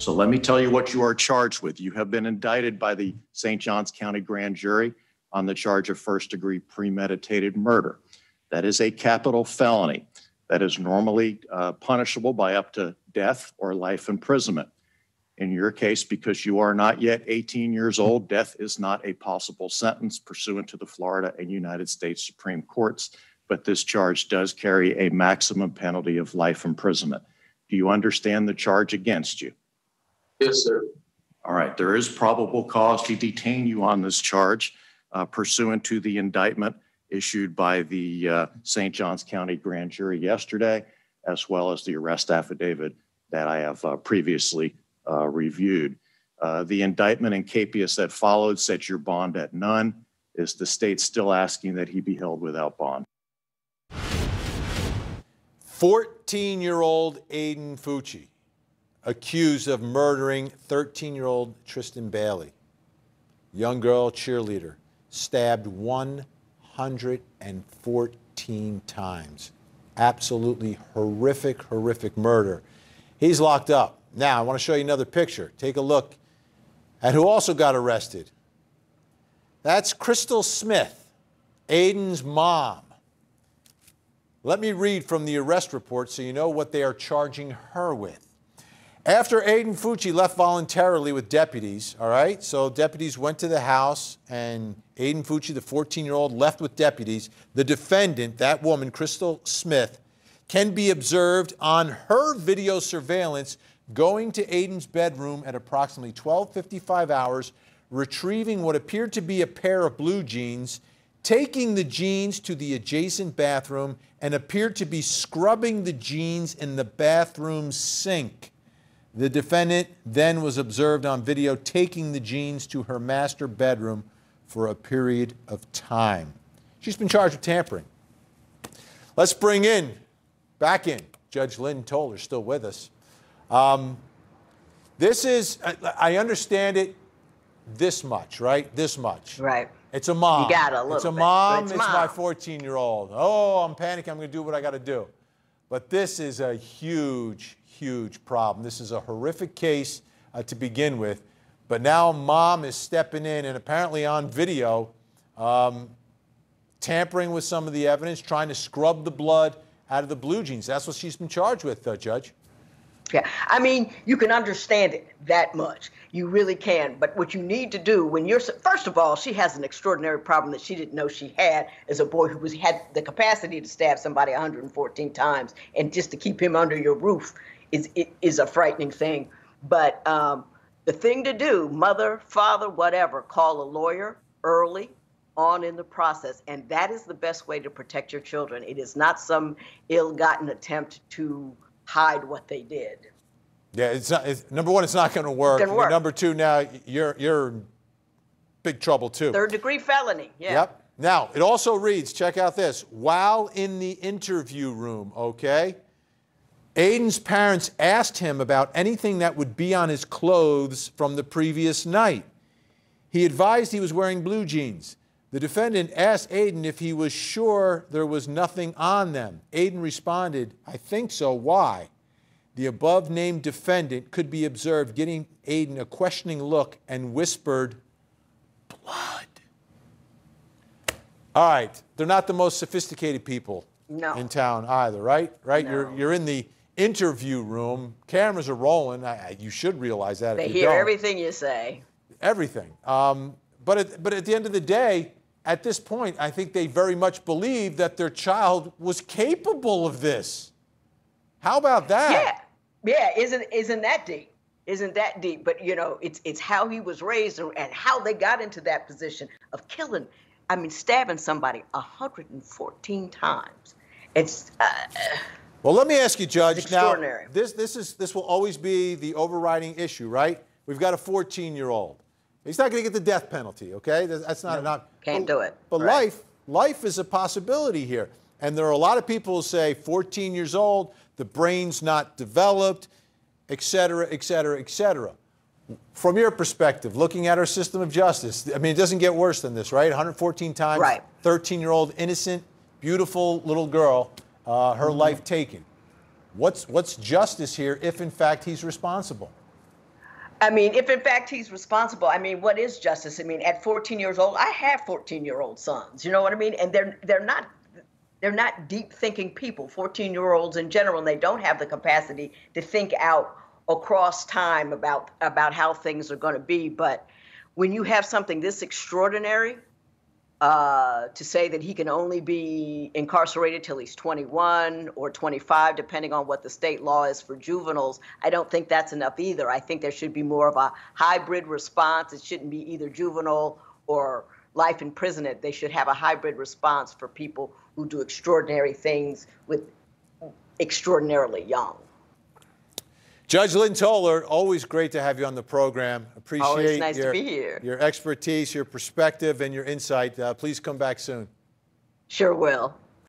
So let me tell you what you are charged with. You have been indicted by the St. Johns County Grand Jury on the charge of first degree premeditated murder. That is a capital felony that is normally uh, punishable by up to death or life imprisonment. In your case, because you are not yet 18 years old, death is not a possible sentence pursuant to the Florida and United States Supreme Courts, but this charge does carry a maximum penalty of life imprisonment. Do you understand the charge against you? Yes, sir. All right, there is probable cause to detain you on this charge uh, pursuant to the indictment issued by the uh, St. Johns County Grand Jury yesterday, as well as the arrest affidavit that I have uh, previously uh, reviewed. Uh, the indictment in capias that followed set your bond at none. Is the state still asking that he be held without bond? 14 year old Aiden Fucci accused of murdering 13 year old Tristyn Bailey, young girl cheerleader, stabbed 114 times. Absolutely horrific, horrific murder. He's locked up. Now, I want to show you another picture. Take a look at who also got arrested. That's Crystal Smith, Aiden's mom. Let me read from the arrest report so you know what they are charging her with. After Aiden Fucci left voluntarily with deputies, all right, so deputies went to the house and Aiden Fucci, the 14 year old, left with deputies. The defendant, that woman, Crystal Smith, can be observed on her video surveillance going to Aiden's bedroom at approximately 12:55 hours, retrieving what appeared to be a pair of blue jeans, taking the jeans to the adjacent bathroom and appeared to be scrubbing the jeans in the bathroom sink. The defendant then was observed on video taking the jeans to her master bedroom for a period of time. She's been charged with tampering. Let's bring in, back in, Judge Lynn Toler, still with us. Um, this is, I understand it this much, right? This much. Right. It's a mom. You got a little It's a bit, mom. it's It's, mom. my 14 year old. Oh, I'm panicking. I'm going to do what I got to do. But this is a huge, huge problem. This is a horrific case uh, to begin with. But now mom is stepping in and apparently on video, um, tampering with some of the evidence, trying to scrub the blood out of the blue jeans. That's what she's been charged with, uh, Judge. Yeah, I mean, you can understand it that much. You really can. But what you need to do when you're first of all, she has an extraordinary problem that she didn't know she had as a boy who was had the capacity to stab somebody 114 times, and just to keep him under your roof is is a frightening thing. But um, the thing to do, mother, father, whatever, call a lawyer early on in the process, and that is the best way to protect your children. It is not some ill-gotten attempt to hide what they did. Yeah, it's not, it's, number one, it's not going to work. Gonna work. Number two, now you're you're in big trouble too. Third degree felony. Yeah. Yep. Now it also reads. Check out this. While in the interview room, okay, Aiden's parents asked him about anything that would be on his clothes from the previous night. He advised he was wearing blue jeans. The defendant asked Aiden if he was sure there was nothing on them. Aiden responded, I think so. Why? The above named defendant could be observed getting Aiden a questioning look and whispered, Blood. All right, they're not the most sophisticated people No. in town either, right? Right? You're, you're in the interview room, cameras are rolling. I, you should realize that. They hear don't everything you say. everything. Um, but, at, but at the end of the day, at this point, I think they very much believe that their child was capable of this. How about that? Yeah, yeah. Isn't isn't that deep? Isn't that deep? But you know, it's it's how he was raised and, how they got into that position of killing. I mean, stabbing somebody 114 times. It's uh, Well, let me ask you, Judge. Now, this this is this will always be the overriding issue, right? We've got a 14-year-old. He's not going to get the death penalty, okay? That's that's not enough. can't but, do it. But Right. life life is a possibility here, and there are a lot of people who say 14 years old, the brain's not developed, et cetera, et cetera, et cetera. From your perspective, looking at our system of justice, I mean, it doesn't get worse than this, right? 114 times, Right. 13 year old, innocent, beautiful little girl, uh, her life taken. What's, what's justice here if, in fact, he's responsible? I mean, if in fact he's responsible, I mean, what is justice? I mean, at 14 years old, I have 14 year old sons. You know what I mean? And they're they're not they're not deep thinking people. 14 year olds in general, and they don't have the capacity to think out across time about about how things are going to be. But when you have something this extraordinary, uh, to say that he can only be incarcerated till he's 21 or 25, depending on what the state law is for juveniles, I don't think that's enough either. I think there should be more of a hybrid response. It shouldn't be either juvenile or life imprisonment. They should have a hybrid response for people who do extraordinary things with extraordinarily young. Judge Lynn Toler, always great to have you on the program. Appreciate Always nice to your, be here. your expertise, your perspective, and your insight. Uh, please come back soon. Sure will.